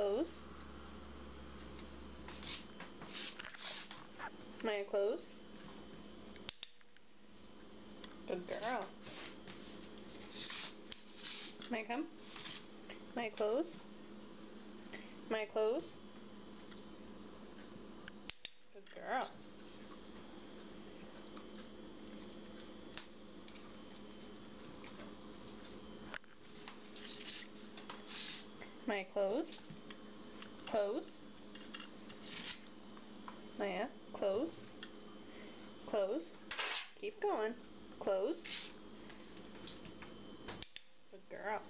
close. Maya, close. Good girl. Maya, come. Maya, close. Maya, close. Good girl. my clothes. Close. yeah, close. Close. Keep going. Close. Good girl.